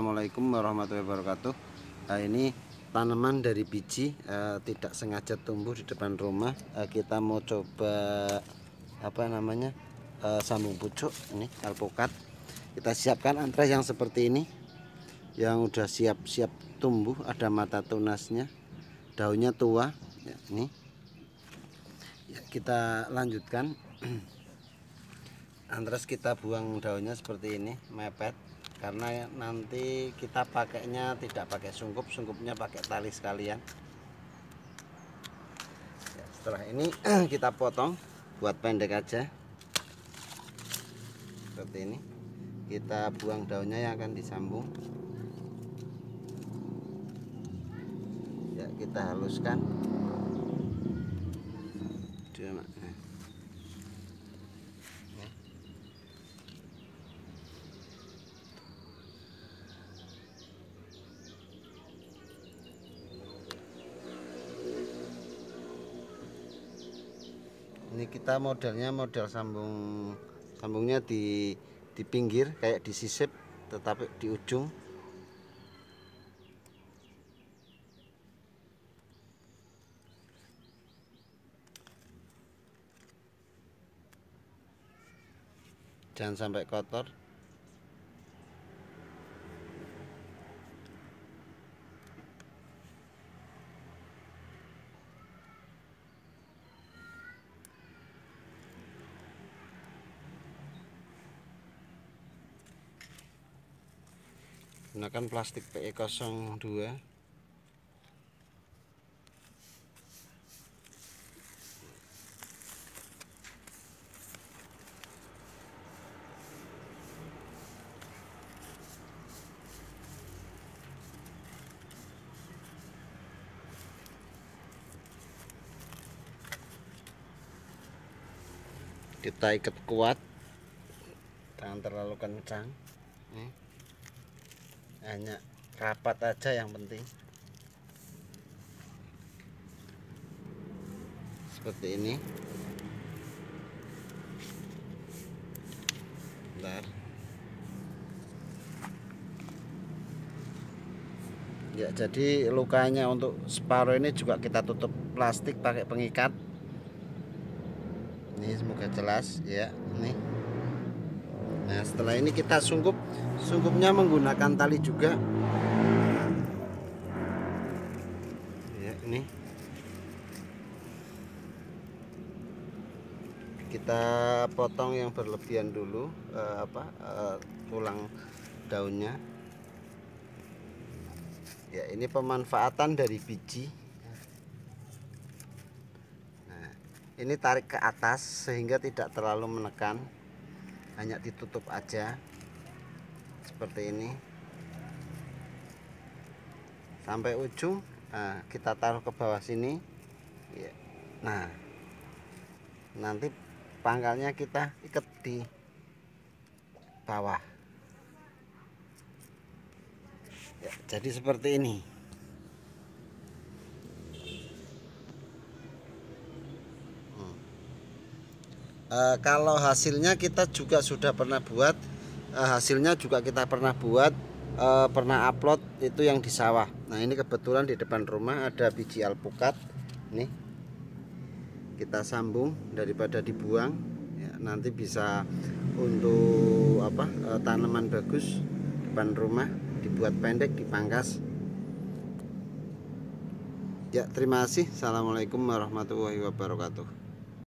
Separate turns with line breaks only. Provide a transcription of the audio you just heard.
Assalamualaikum warahmatullahi wabarakatuh. Nah, ini tanaman dari biji eh, tidak sengaja tumbuh di depan rumah. Eh, kita mau coba apa namanya eh, sambung pucuk ini alpukat. Kita siapkan antras yang seperti ini yang udah siap-siap tumbuh ada mata tunasnya daunnya tua ya, ini. Ya, kita lanjutkan. Antras kita buang daunnya seperti ini mepet karena nanti kita pakainya tidak pakai sungkup sungkupnya pakai tali sekalian. Ya, setelah ini kita potong buat pendek aja. Seperti ini. Kita buang daunnya yang akan disambung. Ya kita haluskan ini kita modelnya model sambung sambungnya di di pinggir kayak disisip tetapi di ujung. Jangan sampai kotor gunakan plastik PE02 kita ikat kuat jangan terlalu kencang nih hanya rapat aja yang penting. Seperti ini. Bentar. Ya jadi lukanya untuk separuh ini juga kita tutup plastik pakai pengikat. Ini semoga jelas ya. Nih Nah setelah ini kita sungkup Sungkupnya menggunakan tali juga. Ya ini. Kita potong yang berlebihan dulu eh, apa eh, Tulang daunnya. Ya ini pemanfaatan dari biji. Nah ini tarik ke atas sehingga tidak terlalu menekan hanya ditutup aja. Seperti ini. Sampai ujung nah, kita taruh ke bawah sini. Ya. nah nanti pangkalnya kita ikat di bawah. Ya, jadi seperti ini e, kalau hasilnya kita juga sudah pernah buat e, hasilnya juga kita pernah buat e, pernah upload itu yang di sawah. Nah ini kebetulan di depan rumah ada biji alpukat. Nih kita sambung daripada dibuang. Ya, nanti bisa untuk apa e, tanaman bagus depan rumah dibuat pendek dipangkas. Ya terima kasih. Assalamualaikum warahmatullahi wabarakatuh